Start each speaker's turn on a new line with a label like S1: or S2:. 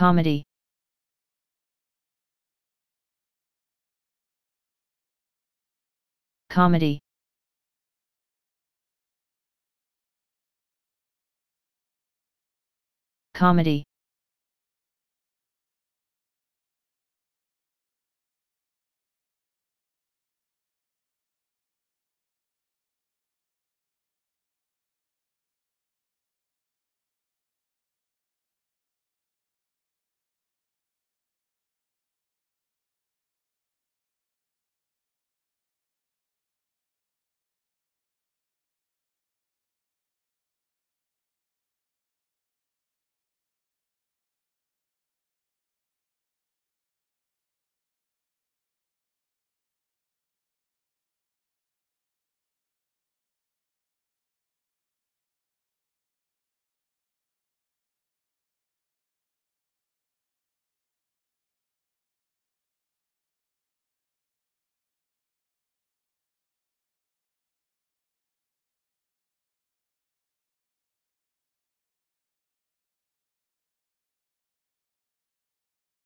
S1: Comedy. Comedy. Comedy.